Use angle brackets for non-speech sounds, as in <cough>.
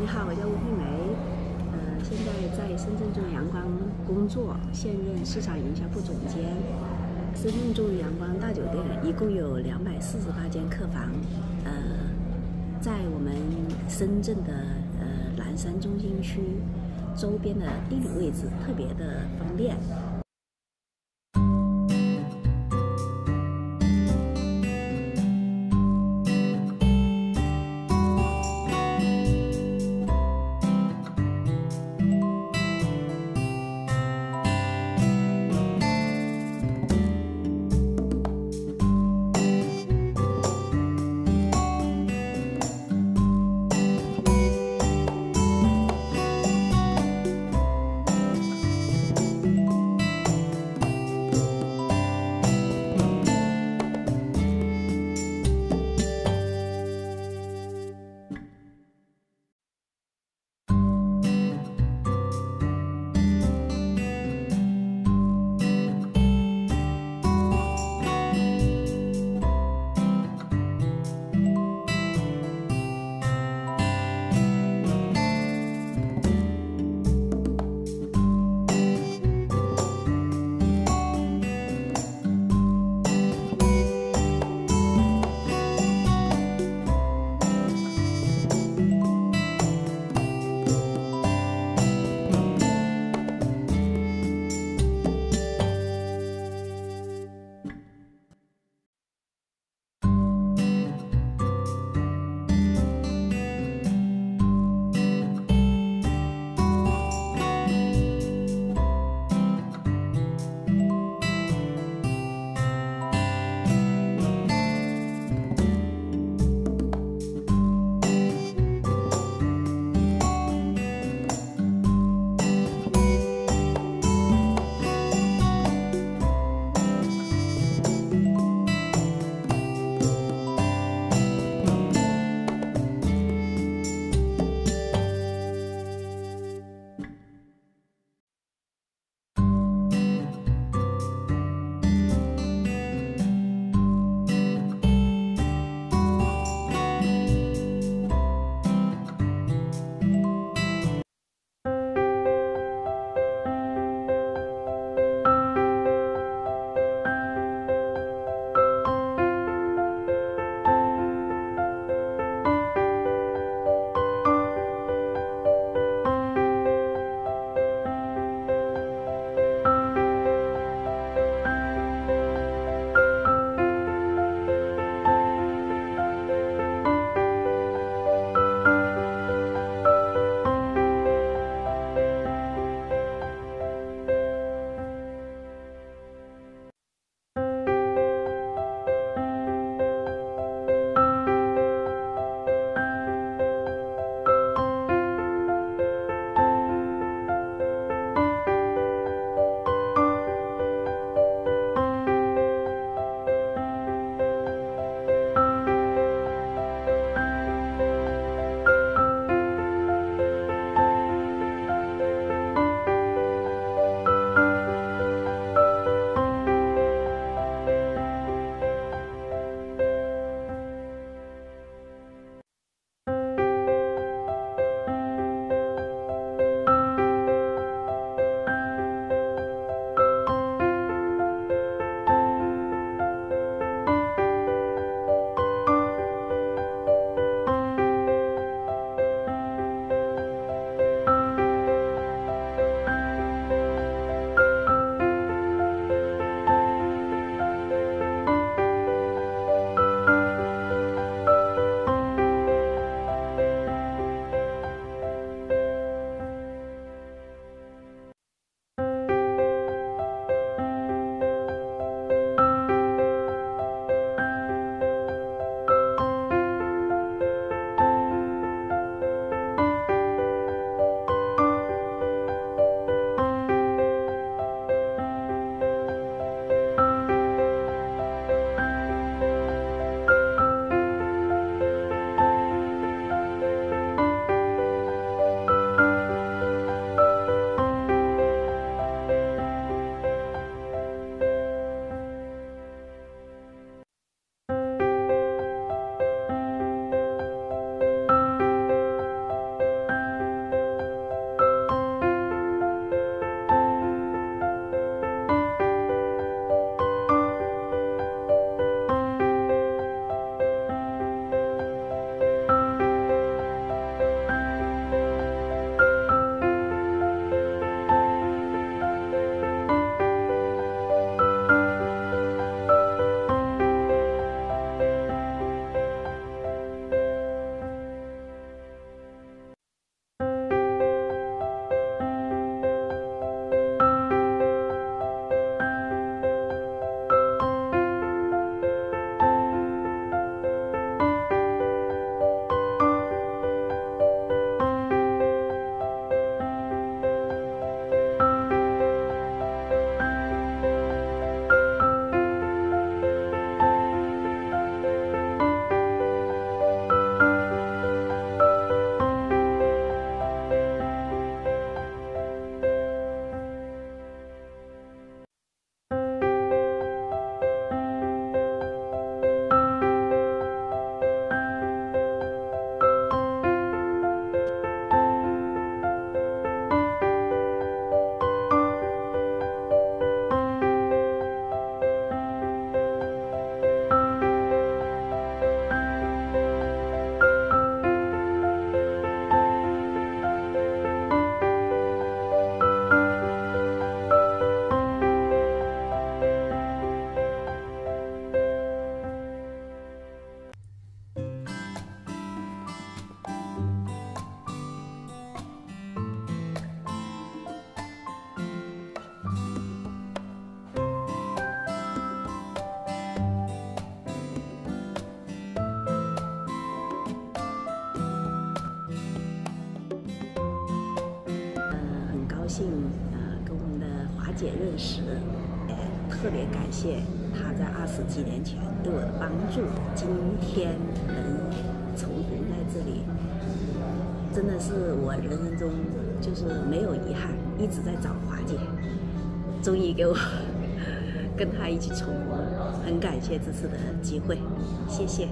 你好，我叫吴玉梅，呃，现在在深圳中阳光工作，现任市场营销部总监。深圳中阳光大酒店一共有两百四十八间客房，呃，在我们深圳的呃南山中心区周边的地理位置特别的方便。幸呃跟我们的华姐认识，也特别感谢她在二十几年前对我的帮助，今天能重逢在这里，真的是我人生中就是没有遗憾，一直在找华姐，终于给我 <laughs> 跟她一起重逢，很感谢这次的机会，谢谢。